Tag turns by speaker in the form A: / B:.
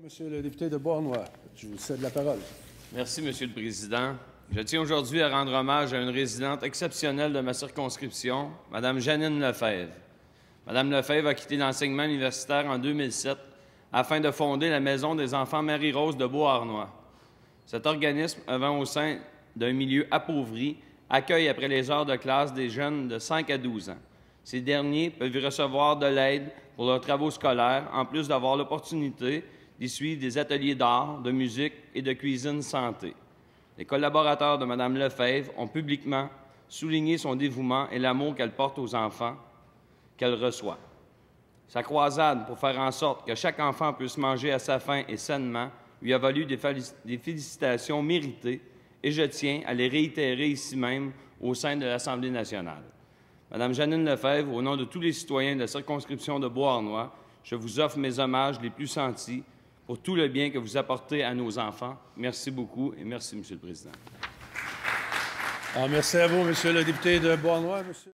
A: Monsieur le député de Bournois, je vous cède la parole.
B: Merci, Monsieur le Président. Je tiens aujourd'hui à rendre hommage à une résidente exceptionnelle de ma circonscription, Mme Janine Lefebvre. Mme Lefebvre a quitté l'enseignement universitaire en 2007 afin de fonder la Maison des enfants Marie-Rose de Beauharnois. Cet organisme, œuvrant au sein d'un milieu appauvri, accueille après les heures de classe des jeunes de 5 à 12 ans. Ces derniers peuvent y recevoir de l'aide pour leurs travaux scolaires, en plus d'avoir l'opportunité d'y suivre des ateliers d'art, de musique et de cuisine santé. Les collaborateurs de Mme Lefebvre ont publiquement souligné son dévouement et l'amour qu'elle porte aux enfants qu'elle reçoit. Sa croisade pour faire en sorte que chaque enfant puisse manger à sa faim et sainement lui a valu des, des félicitations méritées et je tiens à les réitérer ici même au sein de l'Assemblée nationale. Madame Janine Lefebvre, au nom de tous les citoyens de la circonscription de Beauharnois, je vous offre mes hommages les plus sentis pour tout le bien que vous apportez à nos enfants. Merci beaucoup et merci, Monsieur le Président.
A: Alors, merci à vous, Monsieur le député de Bournois.